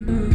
Mm-hmm.